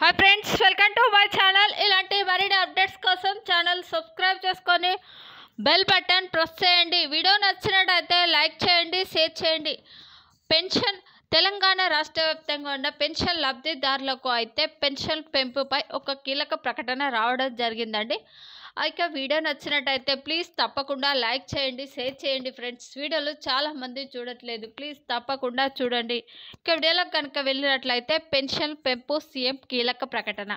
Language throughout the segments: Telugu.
Hi friends welcome to my channel ఇలాంటి మరిన్ని అప్డేట్స్ కోసం ఛానల్ సబ్స్క్రైబ్ చేసుకొని బెల్ బటన్ ప్రెస్ చేయండి. వీడియో నచ్చినట్టయితే లైక్ చేయండి షేర్ చేయండి. పెన్షన్ తెలంగాణ రాష్ట్ర వ్యాప్తంగా ఉన్న పెన్షన్ లబ్ధిదారులకు అయితే పెన్షన్ పెంపుపై ఒక కీలక ప్రకటన రావడం జరిగిందండి. ఇక వీడియో నచ్చినట్టయితే ప్లీజ్ తప్పకుండా లైక్ చేయండి షేర్ చేయండి ఫ్రెండ్స్. వీడియోలు చాలామంది చూడట్లేదు. ప్లీజ్ తప్పకుండా చూడండి. ఇక వీడియోలో కనుక వెళ్ళినట్లయితే పెన్షన్ పెంపు సీఎం కీలక ప్రకటన.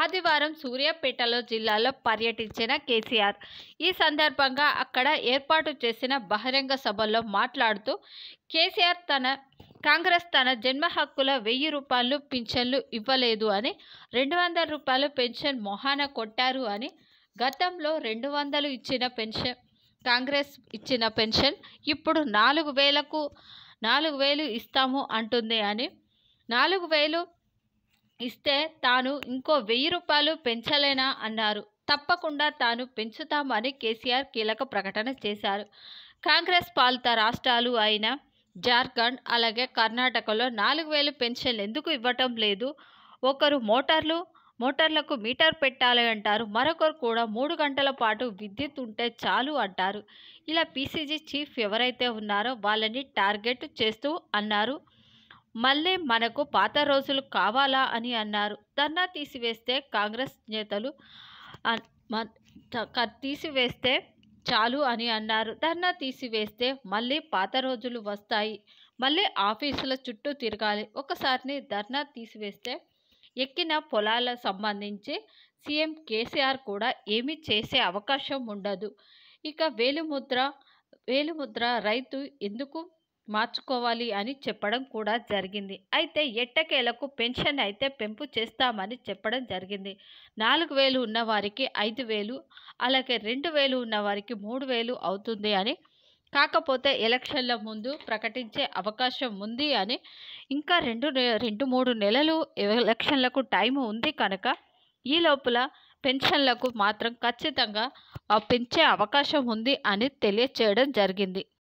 ఆదివారం సూర్యాపేటలో జిల్లాలో పర్యటించిన కేసీఆర్. ఈ సందర్భంగా అక్కడ ఏర్పాటు చేసిన బహిరంగ సభలో మాట్లాడుతూ కేసీఆర్ తన కాంగ్రెస్ తన జన్మ హక్కుల వెయ్యి రూపాయలు పింఛన్లు ఇవ్వలేదు అని రెండు వందల రూపాయలు పెన్షన్ మొహాన కొట్టారు అని గతంలో రెండు వందలు ఇచ్చిన పెన్షన్ కాంగ్రెస్ ఇచ్చిన పెన్షన్ ఇప్పుడు నాలుగు వేలకు నాలుగు వేలు ఇస్తాము అంటుంది అని నాలుగు వేలు ఇస్తే తాను ఇంకో వెయ్యి రూపాయలు పెంచలేనా అన్నారు. తప్పకుండా తాను పెంచుతామని కేసీఆర్ కీలక ప్రకటన చేశారు. కాంగ్రెస్ పాలిత రాష్ట్రాలు అయిన జార్ఖండ్ అలాగే కర్ణాటకలో నాలుగు వేలు పెన్షన్ ఎందుకు ఇవ్వటం లేదు? ఒకరు మోటార్లు మోటార్లకు మీటర్ పెట్టాలి అంటారు. మరొకరు కూడా మూడు గంటల పాటు విద్యుత్ ఉంటే చాలు అంటారు. ఇలా పీసీజీ చీఫ్ ఎవరైతే ఉన్నారో వాళ్ళని టార్గెట్ చేస్తూ అన్నారు. మళ్ళీ మనకు పాత రోజులు కావాలా అని అన్నారు. ధర్నా తీసివేస్తే కాంగ్రెస్ నేతలు తీసివేస్తే చాలు అని అన్నారు. ధర్నా తీసివేస్తే మళ్ళీ పాత రోజులు వస్తాయి. మళ్ళీ ఆఫీసుల చుట్టూ తిరగాలి. ఒకసారిని ధర్నా తీసివేస్తే ఎక్కిన పొలాల సంబంధించి సీఎం కేసీఆర్ కూడా ఏమీ చేసే అవకాశం ఉండదు. ఇక వేలుముద్ర వేలుముద్ర రైతు ఎందుకు మార్చుకోవాలి అని చెప్పడం కూడా జరిగింది. అయితే ఎట్టకేలకు పెన్షన్ అయితే పెంపు చేస్తామని చెప్పడం జరిగింది. నాలుగు వేలు ఉన్నవారికి ఐదు వేలు అలాగే రెండు వేలు ఉన్నవారికి మూడు వేలు అవుతుంది అని కాకపోతే ఎలక్షన్ల ముందు ప్రకటించే అవకాశం ఉంది అని ఇంకా రెండు నె- రెండు మూడు నెలలు ఎలక్షన్లకు టైం ఉంది కనుక ఈ లోపల పెన్షన్లకు మాత్రం ఖచ్చితంగా పెంచే అవకాశం ఉంది అని తెలియచేయడం జరిగింది.